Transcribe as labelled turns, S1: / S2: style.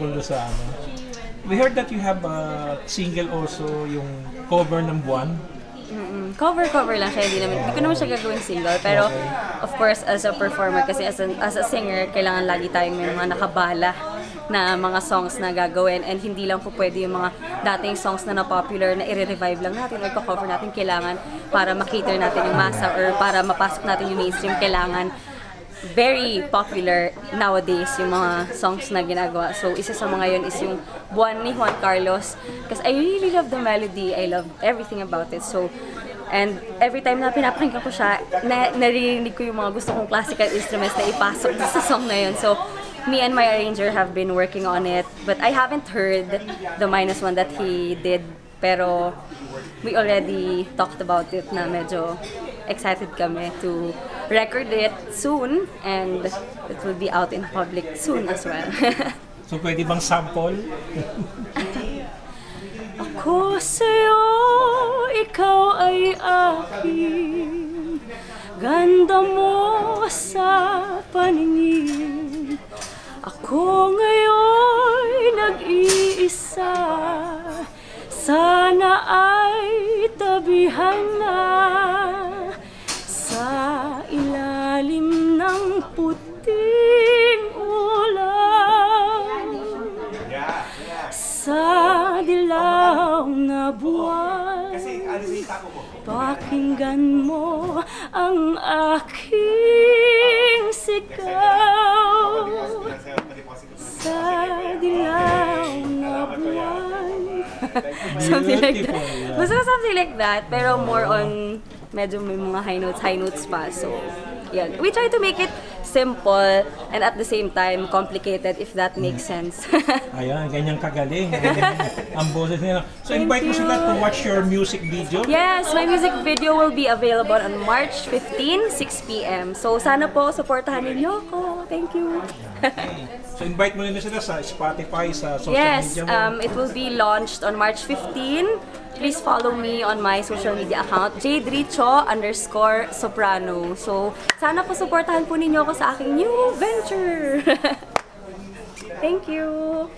S1: Pulo sa ano. We heard that you have a single also, yung cover ng Buwan.
S2: Mm-mm. Cover-cover lang siya, hindi naman, hindi ko naman siya gagawin single. Pero, of course, as a performer, kasi as a, as a singer, kailangan lagi tayong may mga nakabala na mga songs na gagawin and hindi lang po pwede yung mga dating songs na na-popular na i-revive lang natin or cover natin kailangan para makater natin yung masa or para mapasok natin yung mainstream kailangan very popular nowadays yung mga songs na ginagawa. So, isa sa mga yun is yung Buwan ni Juan Carlos. Because I really love the melody. I love everything about it. So, and every time na pinapakinggan ko siya, na, naririnig ko yung mga gusto kong classical instruments na ipasok sa song na yun. So, me and my arranger have been working on it. But I haven't heard the minus one that he did. Pero, we already talked about it na medyo excited kami to record it soon and it will be out in public soon as well.
S1: So pwede bang sample?
S2: Ako sa'yo, ikaw ay akin Ganda mo sa paningin Ako ngayon nag-iisa Sana ay tabihan na buwan. Pakinggan mo ang aking sigaw Sa dilaw na buwan. Something like that. Basta something like that, pero more on medyo may mga high notes, high notes pa. So, yan. We try to make it simple and at the same time complicated if that makes sense.
S1: Ayan, ganyang kagaling. Ganyan ang boses nila. So invite mo
S2: Thank
S1: sila
S2: you.
S1: to watch your music video.
S2: yes, my music video will be available on March 15, 6 p.m. So, sana po supportahan ninyo ako. Thank you.
S1: So invite mo nila sila sa Spotify, sa social
S2: Yes,
S1: media mo.
S2: um, it will be launched on March 15. Please follow me on my social media account, jadricho underscore soprano. So, sana po supportahan po ninyo ako sa aking new venture. Thank you!